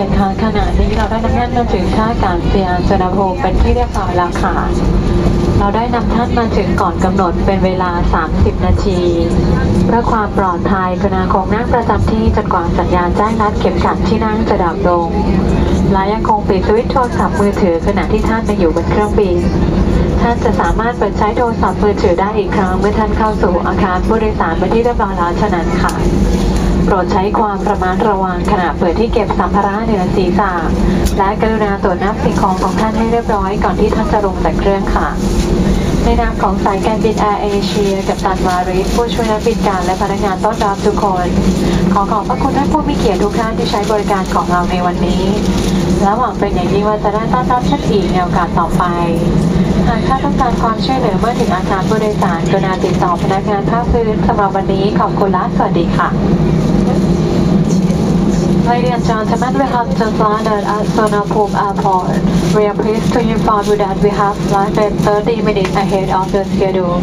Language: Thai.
กียรติคะขณะนี้เราได้นำท่านมาถึงท่าอากาศยานสุวรรณภูมิเป็นที่เรียบร้อยแล้วค่ะ เราได้นำท่านมาถึงก่อนกำหนดเป็นเวลา 30 นาทีเพื่อความปลอดภัยกรุณาคงนั่งประจำที่จนกว่าสัญญาณแจ้งนัดเข็มขัดที่นั่งจะดับลง และยังคงปิดสวิตช์โทรศัพท์มือถือขณะที่ท่านยังอยู่บนเครื่องบินท่านจะสามารถเปิดใช้โทรศัพท์มือถือได้อีกครั้งเมื่อท่านเข้าสู่อาคารผู้โดยสารเป็นที่เรียบร้อยแล้วเท่านั้นค่ะ ปรดใช้ความระมัดระวังขณะเปิดที่เก็บสัมภาระเหนือศีรษะและกรุณาตรวจนับสิ่งของของท่านให้เรียบร้อยก่อนที่ท่านจะลงจากเครื่องค่ะในนามของสายการบินแอร์เอเชียกับตันวาริสผู้ช่วยนักบินการและพนักงานต้อนรับทุกคน ขอขอบพระคุณท่านผู้มีเกียรติทุกท่านที่ใช้บริการของเราในวันนี้ และหวังเป็นอย่างยิ่งว่าจะได้ต้อนรับท่านอีกในโอกาสต่อไปหากท่านต้องการความช่วยเหลือเมื่อถึงอาคารผู้โดยสารกรุณาติดต่อพนักงานภาคพื้นสำหรับวันนี้ขอบคุณและสวัสดีค่ะ Ladies and gentlemen, we have just landed at Sonapum Airport. We are pleased to inform you that we have landed 30 minutes ahead of the schedule.